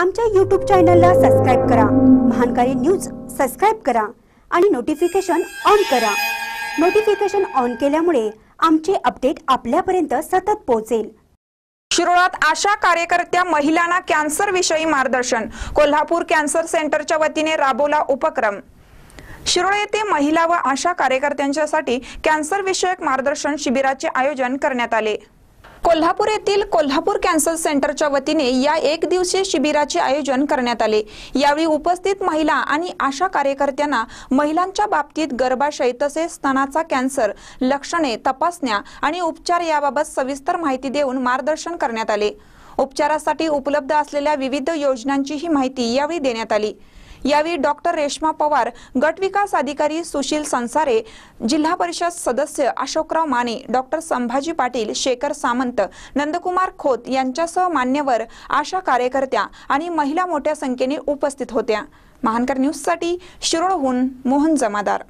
आमच्या यूट्यूब चॅनलला सबस्क्राईब करा. महानकारी न्यूज सबस्क्राईब करा आणि नोटिफिकेशन ऑन करा. नोटिफिकेशन ऑन केल्यामुळे आमचे अपडेट आपल्यापर्यंत सतत पोहोचेल. शिरोळात आशा कार्यकर्त्या महिलांना कॅन्सर विषयी मार्गदर्शन. कोल्हापूर कॅन्सर सेंटरच्या वतीने राबवला उपक्रम. शिरोळ येथे महिला व आशा कार्यकर्त्यांच्यासाठी कॅन्सर विषयक मार्गदर्शन शिबिराचे आयोजन करण्यात आले. कोल्हापूर येथील कोल्हापूर कॅन्सर सेंटरच्या वतीने या एक दिवसीय शिबिराचे आयोजन करण्यात आले. यावेळी उपस्थित महिला आणि आशा कार्यकर्त्यांना महिलांच्या बाबतीत गर्भाशय तसेच स्तनाचा कॅन्सर लक्षणे तपासण्या आणि उपचार याबाबत सविस्तर माहिती देऊन मार्गदर्शन करण्यात आले. उपचारासाठी उपलब्ध असलेल्या विविध योजनांचीही माहिती यावेळी देण्यात आली. यावेळी डॉक्टर रेश्मा पवार गट विकास अधिकारी सुशील संसारे जिल्हा परिषद सदस्य अशोकराव माने डॉक्टर संभाजी पाटील शेखर सामंत नंदकुमार खोत यांच्यासह मान्यवर आशा कार्यकर्त्या आणि महिला मोठ्या संख्येने उपस्थित होत्या. महानकर न्यूजसाठी शिरोळहून मोहन जमादार.